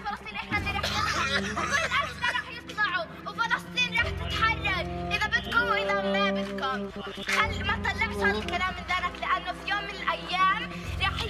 فلسطين إحنا اللي رح نطلع وكل اهلنا رح يطلعوا وفلسطين رح تتحرر إذا بدكم وإذا ما بدكم. خل ما تطلعش الكلام من ذهنك لأنه في يوم من الأيام رح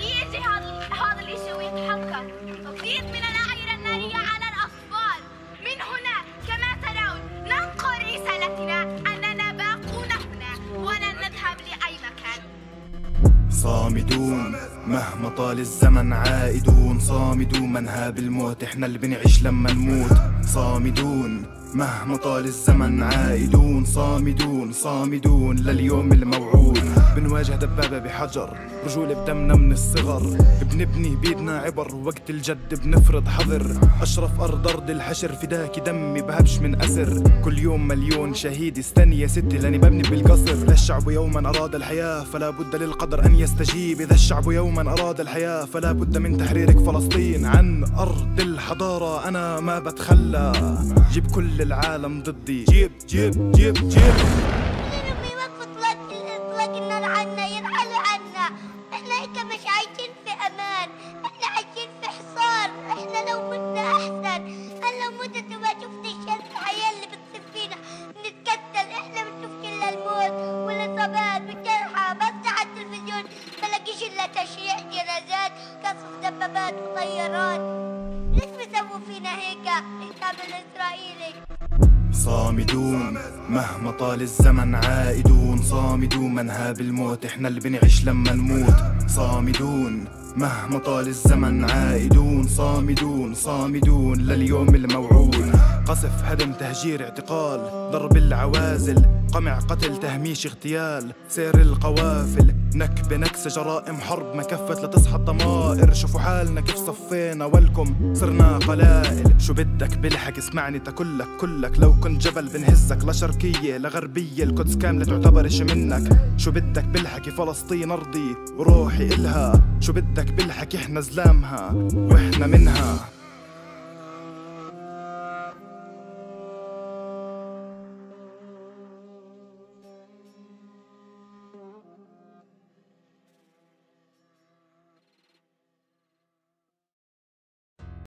صامدون. مهما طال الزمن عائدون. صامدون منهاب الموت. إحنا اللي بنعيش لما نموت. صامدون. مهما طال الزمن عائدون صامدون صامدون لليوم الموعود. بنواجه دبابة بحجر رجولة بدمنا من الصغر. بنبني بيدنا عبر وقت الجد بنفرض حظر. أشرف أرض أرض الحشر فداكي دمي بهبش من أسر. كل يوم مليون شهيد استني يا ستي لأني ببني بالقصر. إذا الشعب يوما أراد الحياة فلا بد للقدر أن يستجيب. إذا الشعب يوما أراد الحياة فلا بد من تحريرك فلسطين عن أرض الحضارة أنا ما بتخلى. جيب كل العالم ضدي. جيب جيب جيب جيب. لما يوقفوا اطلاق اطلاق النار عنا يرحلوا عنا. إحنا هيك مش عايشين في أمان. إحنا عايشين في حصار. إحنا لو متنا أحسن. أنا لو متت وما شفتش الحياة اللي بتصير فينا نتكتل. إحنا بنشوف كل الموت والإصابات والجرحى. بفتح على التلفزيون. بلاقيش إلا تشييع جنازات قصف دبابات وطيارات ليش بيسووا فينا هيك الشعب الإسرائيلي. صامدون مهما طال الزمن عائدون. صامدون منهاب الموت إحنا اللي بنعيش لما نموت. صامدون مهما طال الزمن عائدون. صامدون صامدون لليوم الموعود. قصف هدم تهجير اعتقال ضرب العوازل قمع قتل تهميش اغتيال سير القوافل نكبة نكسة جرائم حرب ما كفت لتصحى الضمائر شوفوا حالنا كيف صفينا ولكم صرنا قلائل. شو بدك بالحق اسمعني تكلك كلك. لو كنت جبل بنهزك لا شرقية لا غربية. القدس كاملة تعتبر اشي منك. شو بدك بالحكي فلسطين أرضي وروحي إلها. شو بدك بالحكي إحنا زلامها وإحنا منها.